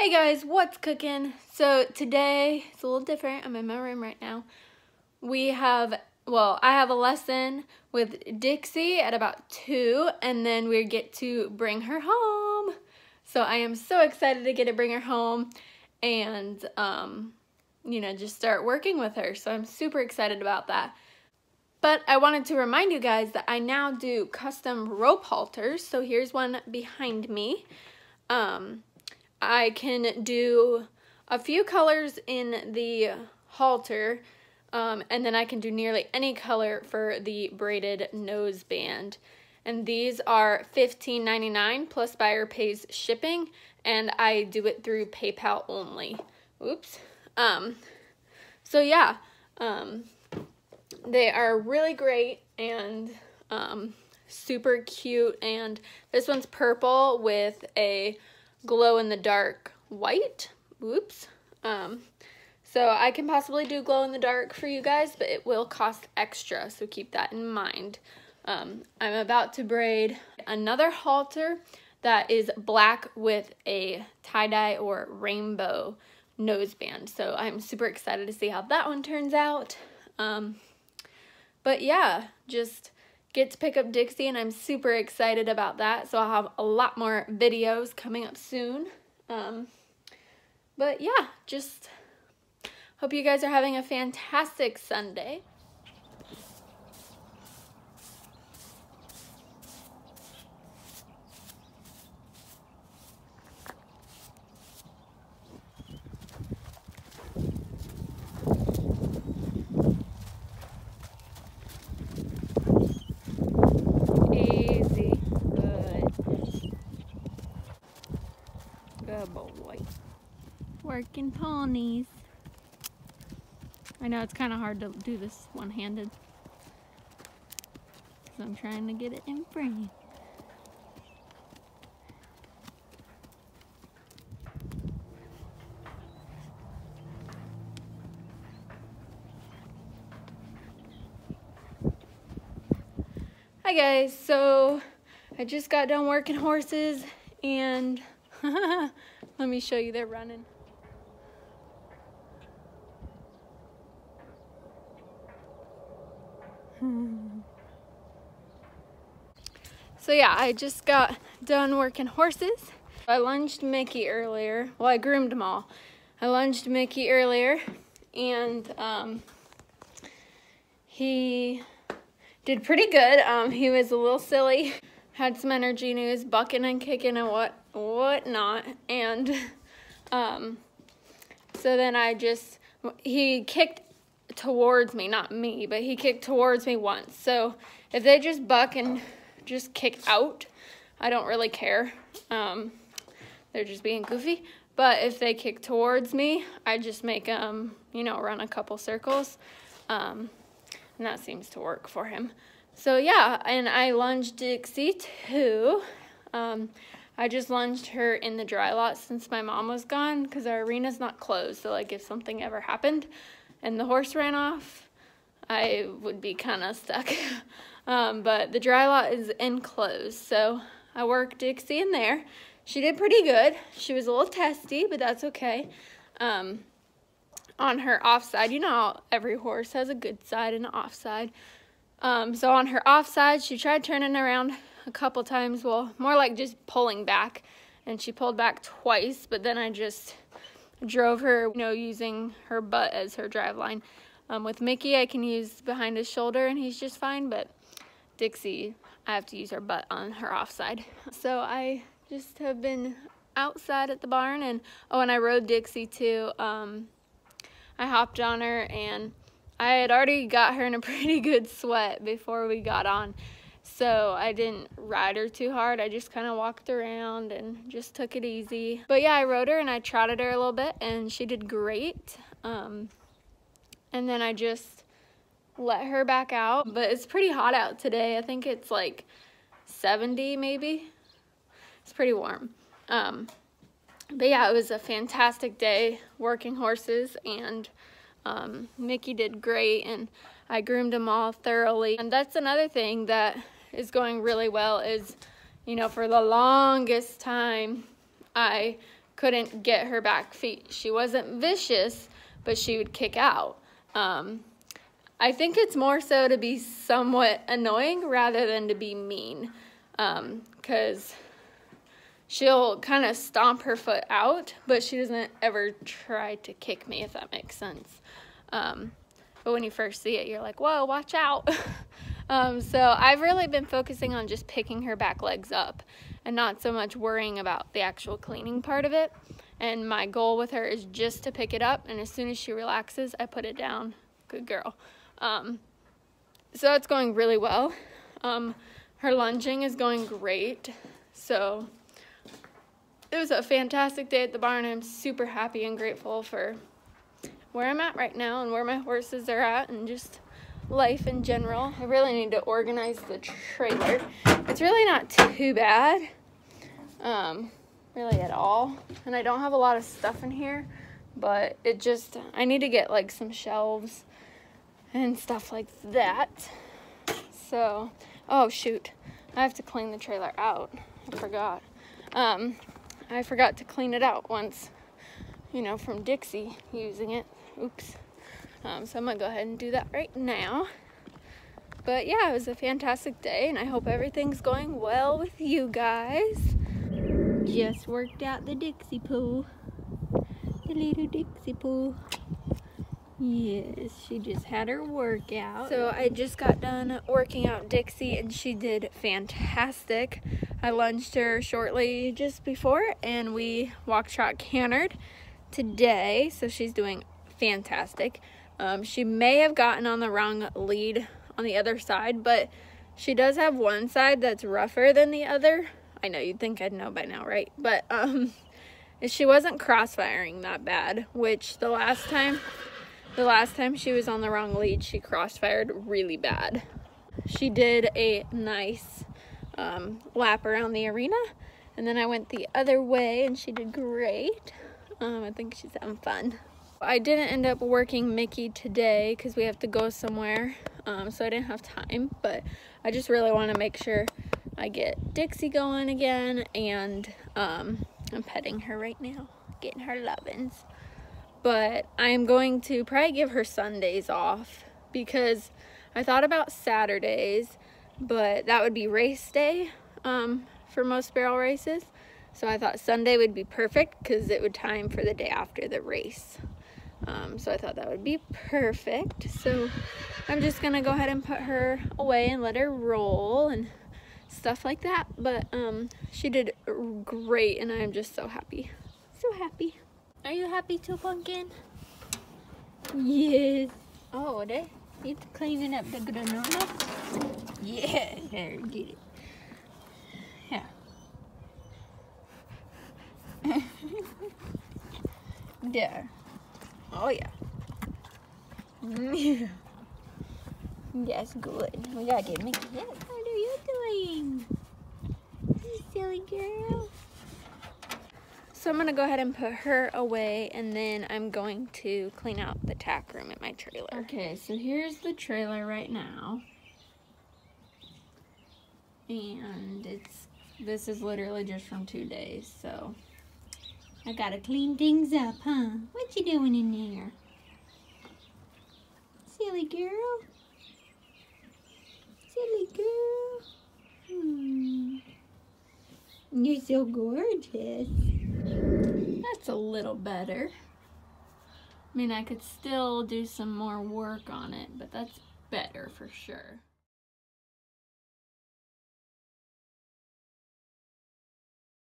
Hey guys, what's cooking? So today, it's a little different. I'm in my room right now. We have, well, I have a lesson with Dixie at about 2, and then we get to bring her home. So I am so excited to get to bring her home and, um, you know, just start working with her. So I'm super excited about that. But I wanted to remind you guys that I now do custom rope halters. So here's one behind me. Um, I can do a few colors in the halter, um, and then I can do nearly any color for the braided nose band. And these are $15.99 plus buyer pays shipping, and I do it through PayPal only. Oops. Um, so yeah, um, they are really great and um, super cute. And this one's purple with a glow in the dark white. Whoops. Um, so I can possibly do glow in the dark for you guys, but it will cost extra, so keep that in mind. Um, I'm about to braid another halter that is black with a tie-dye or rainbow noseband. So I'm super excited to see how that one turns out. Um, but yeah, just get to pick up Dixie and I'm super excited about that. So I'll have a lot more videos coming up soon. Um, but yeah, just hope you guys are having a fantastic Sunday. Good boy. Working ponies. I know it's kind of hard to do this one-handed. So I'm trying to get it in frame. Hi guys, so I just got done working horses and Let me show you they're running. So yeah, I just got done working horses. I lunged Mickey earlier. Well, I groomed them all. I lunged Mickey earlier and um, he did pretty good. Um, he was a little silly, had some energy and he was bucking and kicking and what whatnot. And um, so then I just, he kicked towards me, not me, but he kicked towards me once. So if they just buck and just kick out, I don't really care. Um, they're just being goofy. But if they kick towards me, I just make them, you know, run a couple circles. Um, and that seems to work for him. So yeah, and I lunged Dixie too. Um, I just lunged her in the dry lot since my mom was gone because our arena's not closed. So like if something ever happened and the horse ran off, I would be kind of stuck. um, but the dry lot is enclosed. So I worked Dixie in there. She did pretty good. She was a little testy, but that's okay. Um, on her offside, you know every horse has a good side and an offside. Um, so on her offside, she tried turning around a couple times, well, more like just pulling back. And she pulled back twice, but then I just drove her, you know, using her butt as her drive line. Um, with Mickey, I can use behind his shoulder and he's just fine, but Dixie, I have to use her butt on her offside. So I just have been outside at the barn and, oh, and I rode Dixie too. Um, I hopped on her and I had already got her in a pretty good sweat before we got on. So I didn't ride her too hard. I just kind of walked around and just took it easy. But yeah, I rode her and I trotted her a little bit and she did great. Um, and then I just let her back out. But it's pretty hot out today. I think it's like 70 maybe. It's pretty warm. Um, but yeah, it was a fantastic day working horses and um, Mickey did great and I groomed them all thoroughly. And that's another thing that is going really well is, you know, for the longest time, I couldn't get her back feet. She wasn't vicious, but she would kick out. Um, I think it's more so to be somewhat annoying rather than to be mean. Because um, she'll kind of stomp her foot out, but she doesn't ever try to kick me, if that makes sense. Um, but when you first see it, you're like, whoa, watch out. um, so I've really been focusing on just picking her back legs up and not so much worrying about the actual cleaning part of it. And my goal with her is just to pick it up, and as soon as she relaxes, I put it down. Good girl. Um, so it's going really well. Um, her lunging is going great. So it was a fantastic day at the barn. I'm super happy and grateful for where I'm at right now and where my horses are at and just life in general. I really need to organize the trailer. It's really not too bad, um, really at all. And I don't have a lot of stuff in here, but it just, I need to get like some shelves and stuff like that. So, oh shoot, I have to clean the trailer out. I forgot. Um, I forgot to clean it out once, you know, from Dixie using it. Oops. Um, so I'm gonna go ahead and do that right now. But yeah, it was a fantastic day, and I hope everything's going well with you guys. Just worked out the Dixie poo. The little Dixie poo. Yes, she just had her workout. So I just got done working out Dixie and she did fantastic. I lunged her shortly just before and we walk trot cantered today. So she's doing fantastic. Um, she may have gotten on the wrong lead on the other side, but she does have one side that's rougher than the other. I know you'd think I'd know by now, right? But um, she wasn't crossfiring that bad, which the last time the last time she was on the wrong lead, she crossfired really bad. She did a nice um, lap around the arena, and then I went the other way, and she did great. Um, I think she's having fun. I didn't end up working Mickey today because we have to go somewhere, um, so I didn't have time, but I just really want to make sure I get Dixie going again, and um, I'm petting her right now, getting her lovin's but I am going to probably give her Sundays off because I thought about Saturdays, but that would be race day um, for most barrel races. So I thought Sunday would be perfect because it would time for the day after the race. Um, so I thought that would be perfect. So I'm just gonna go ahead and put her away and let her roll and stuff like that. But um, she did great and I'm just so happy. So happy. Are you happy too, Pumpkin? Yes. Oh, there. It's cleaning up the granola. Yeah, there, get it. Yeah. there. Oh, yeah. Yeah. That's good. We gotta get Mickey. Yes, what are you doing? You silly girl. So I'm to go ahead and put her away and then I'm going to clean out the tack room at my trailer. Okay, so here's the trailer right now. And it's this is literally just from two days, so I gotta clean things up, huh? What you doing in there? Silly girl. Silly girl. Hmm. You're so gorgeous. That's a little better. I mean, I could still do some more work on it, but that's better for sure.